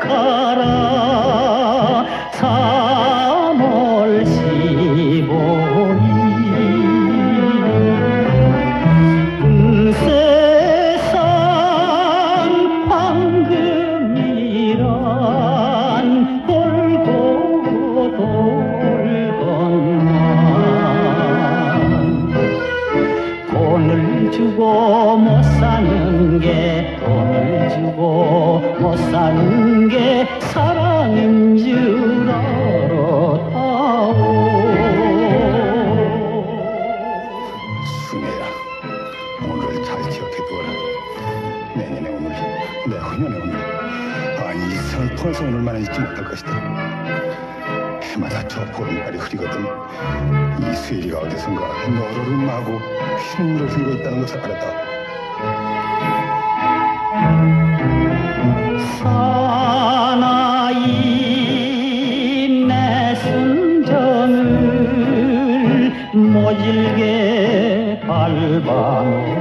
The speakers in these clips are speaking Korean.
기억하라 3월 15일 음, 세상 방금이란 돌고 돌던 날 돈을 주고 못 사는 못 사는 게 사랑인 줄 알았다오 순애야, 오늘을 잘 기억해두어라. 내년의 오늘, 내 후년의 오늘, 아니 이 슬퍼서 오늘만은 잊지 못할 것이다. 해마다 저 보름달이 흐리거든. 이 수일이가 어디선가 너를 마고 휘문을 흘리고 있다는 것을 알았다. 질게 밟아놓고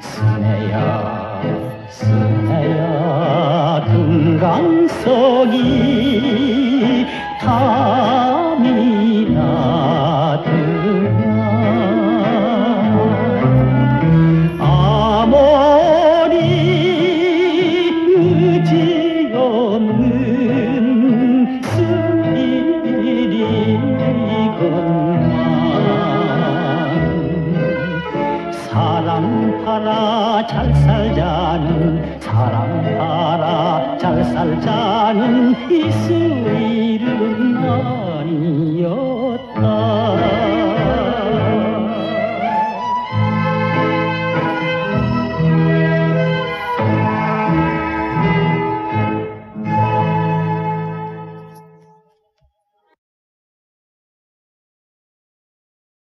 스네야 스네야 금강석이 담 사랑하라 잘 살자는 사랑하라 잘 살자는 이승 이름 아니여